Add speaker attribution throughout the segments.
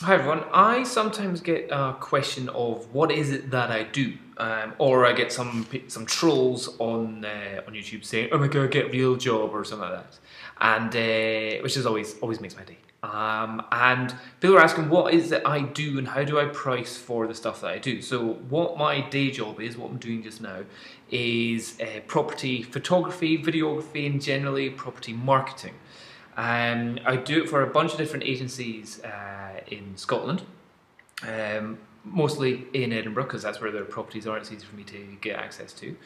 Speaker 1: Hi everyone. I sometimes get a question of what is it that I do, um, or I get some some trolls on uh, on YouTube saying, "Oh my god, get a real job" or something like that, and uh, which is always always makes my day. Um, and people are asking, what is it I do, and how do I price for the stuff that I do? So what my day job is, what I'm doing just now, is uh, property photography, videography, and generally property marketing. Um, I do it for a bunch of different agencies uh, in Scotland, um, mostly in Edinburgh because that's where their properties are. It's easy for me to get access to.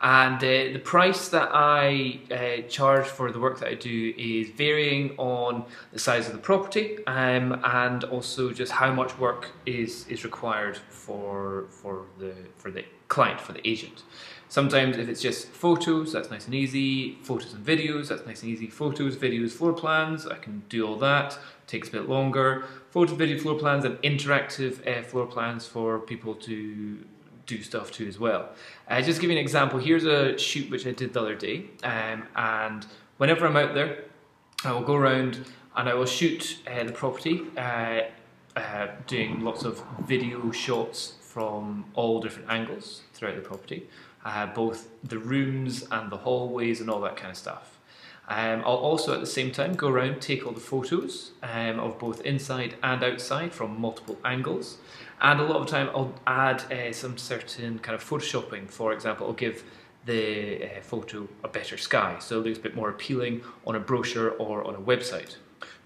Speaker 1: And uh, the price that I uh, charge for the work that I do is varying on the size of the property um, and also just how much work is is required for for the for the client for the agent. Sometimes if it's just photos, that's nice and easy. Photos and videos, that's nice and easy. Photos, videos, floor plans, I can do all that. Takes a bit longer. Photos, video, floor plans, and interactive uh, floor plans for people to do stuff to as well. Uh, just give you an example. Here's a shoot which I did the other day, um, and whenever I'm out there, I will go around and I will shoot uh, the property, uh, uh doing lots of video shots from all different angles throughout the property uh, both the rooms and the hallways and all that kind of stuff. Um, I'll also at the same time go around, take all the photos um, of both inside and outside from multiple angles. And a lot of the time I'll add uh, some certain kind of photoshopping. For example, I'll give the uh, photo a better sky, so it looks a bit more appealing on a brochure or on a website.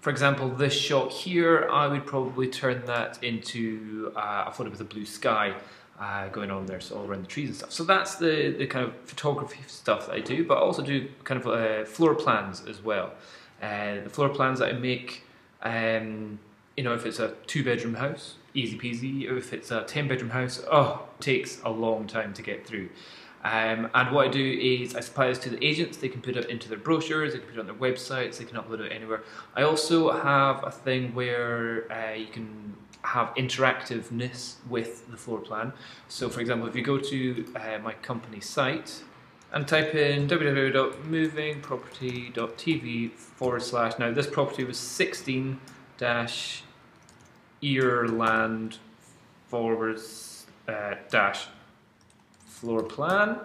Speaker 1: For example, this shot here, I would probably turn that into uh, a photo with a blue sky uh, going on there, so all around the trees and stuff. So that's the, the kind of photography stuff that I do, but I also do kind of uh, floor plans as well. Uh, the floor plans that I make, um, you know, if it's a two bedroom house, easy peasy. If it's a 10 bedroom house, oh, takes a long time to get through. Um, and what I do is I supply this to the agents, they can put it into their brochures, they can put it on their websites, they can upload it anywhere. I also have a thing where uh, you can have interactiveness with the floor plan. So for example, if you go to uh, my company site and type in www.movingproperty.tv forward slash, now this property was 16 dash Earland forward uh, dash floor plan.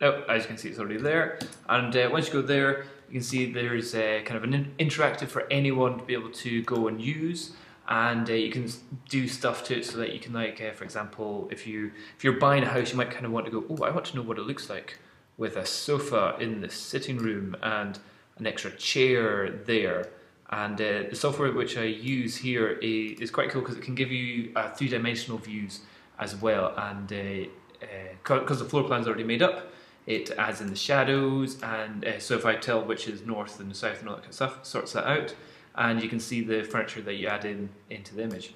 Speaker 1: Oh, as you can see, it's already there. And uh, once you go there, you can see there's uh, kind of an interactive for anyone to be able to go and use and uh, you can do stuff to it so that you can like uh, for example if you if you're buying a house you might kind of want to go oh I want to know what it looks like with a sofa in the sitting room and an extra chair there and uh, the software which I use here is, quite cool because it can give you uh, three-dimensional views as well and because uh, uh, the floor plan's already made up it adds in the shadows and so if I tell which is north and south and all that kind of stuff sorts that out and you can see the furniture that you add in into the image.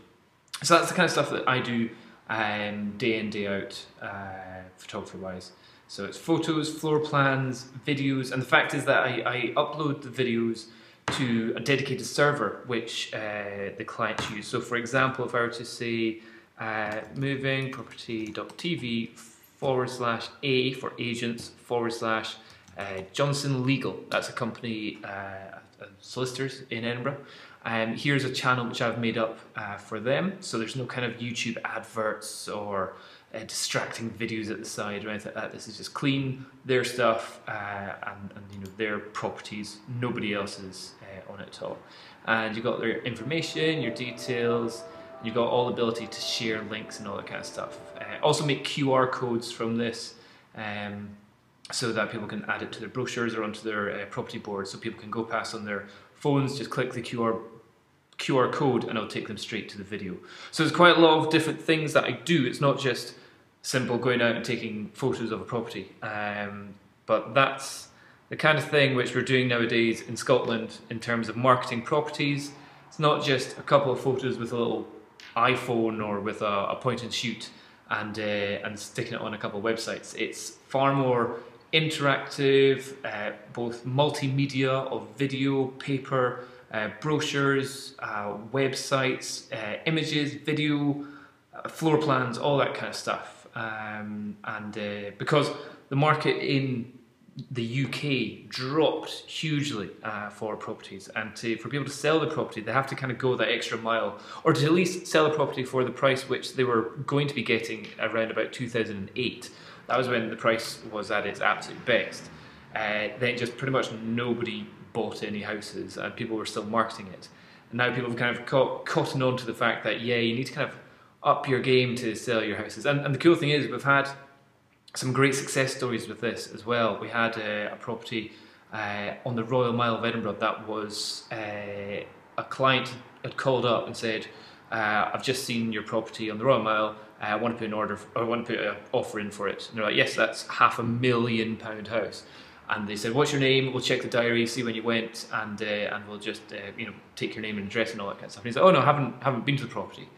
Speaker 1: So that's the kind of stuff that I do um, day in, day out, uh, photography wise. So it's photos, floor plans, videos, and the fact is that I, I upload the videos to a dedicated server which uh, the clients use. So for example, if I were to say uh, movingproperty.tv forward slash A for agents forward slash uh, Johnson Legal, that's a company, uh, solicitors in Edinburgh. And um, here's a channel which I've made up uh, for them. So there's no kind of YouTube adverts or uh, distracting videos at the side or anything like that. This is just clean, their stuff, uh, and, and, you know their properties. Nobody else's uh, on it at all. And you've got their information, your details. You've got all the ability to share links and all that kind of stuff. Uh, also make QR codes from this. Um, so that people can add it to their brochures or onto their uh, property boards so people can go past on their phones, just click the QR QR code and it'll take them straight to the video. So there's quite a lot of different things that I do. It's not just simple going out and taking photos of a property. Um, but that's the kind of thing which we're doing nowadays in Scotland in terms of marketing properties. It's not just a couple of photos with a little iPhone or with a, a point and shoot and, uh, and sticking it on a couple of websites. It's far more interactive, uh, both multimedia of video, paper, uh, brochures, uh, websites, uh, images, video, uh, floor plans, all that kind of stuff. Um, and because the market in the UK dropped hugely uh, for properties, and to, for people to sell the property, they have to kind of go that extra mile, or to at least sell the property for the price which they were going to be getting around about 2008. That was when the price was at its absolute best. Uh, then just pretty much nobody bought any houses, and people were still marketing it. And now people have kind of caught, cotton on to the fact that yeah, you need to kind of up your game to sell your houses. And, and the cool thing is, we've had some great success stories with this as well. We had uh, a property uh, on the Royal Mile of Edinburgh that was uh, a client had called up and said, uh, "I've just seen your property on the Royal Mile. Uh, I want to put an order. For, I want to put an offer in for it." And they're like, "Yes, that's half a million pound house." And they said, "What's your name? We'll check the diary, see when you went, and uh, and we'll just you know take your name and address and all that kind of stuff." And he's like, "Oh no, I haven't haven't been to the property."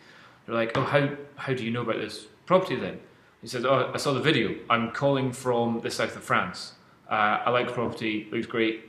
Speaker 1: They're like, "Oh, how how do you know about this property then?" He says, "Oh, I saw the video. I'm calling from the south of France. Uh, I like the property. Looks great.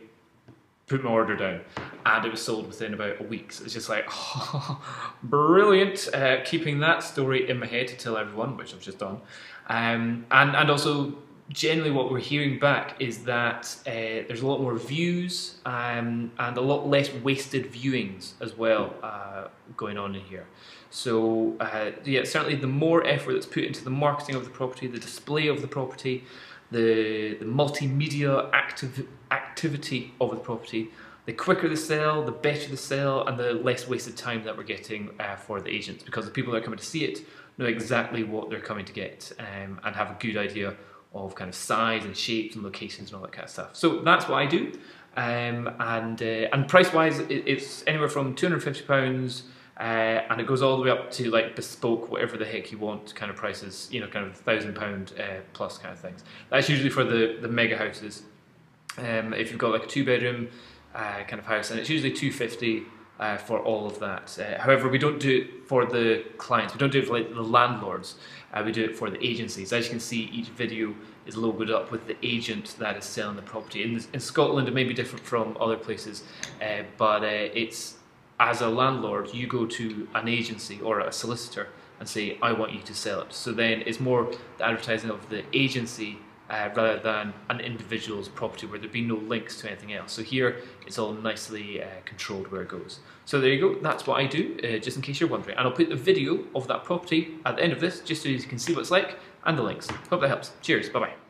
Speaker 1: Put my order down." And it was sold within about a week. So it's just like, oh, brilliant. Uh, keeping that story in my head to tell everyone, which I've just done. Um, and and also generally what we're hearing back is that uh, there's a lot more views um, and a lot less wasted viewings as well uh, going on in here. So uh, yeah, certainly the more effort that's put into the marketing of the property, the display of the property, the, the multimedia active, activity of the property, the quicker the sale, the better the sale, and the less wasted time that we're getting uh, for the agents because the people that are coming to see it know exactly what they're coming to get um, and have a good idea of kind of size and shapes and locations and all that kind of stuff. So that's what I do. Um, and uh, and price wise, it, it's anywhere from two hundred fifty pounds. Uh, and it goes all the way up to like bespoke, whatever the heck you want, kind of prices, you know, kind of thousand pound uh, plus kind of things. That's usually for the, the mega houses. Um, if you've got like a two bedroom uh, kind of house, and it's usually two fifty uh, for all of that. Uh, however, we don't do it for the clients. We don't do it for like the landlords. Uh, we do it for the agencies. As you can see, each video is logoed up with the agent that is selling the property. In, in Scotland, it may be different from other places, uh, but uh, it's as a landlord, you go to an agency or a solicitor and say, I want you to sell it. So then it's more the advertising of the agency uh, rather than an individual's property where there'd be no links to anything else. So here it's all nicely uh, controlled where it goes. So there you go, that's what I do, uh, just in case you're wondering. And I'll put the video of that property at the end of this, just so you can see what it's like, and the links. Hope that helps. Cheers, bye bye.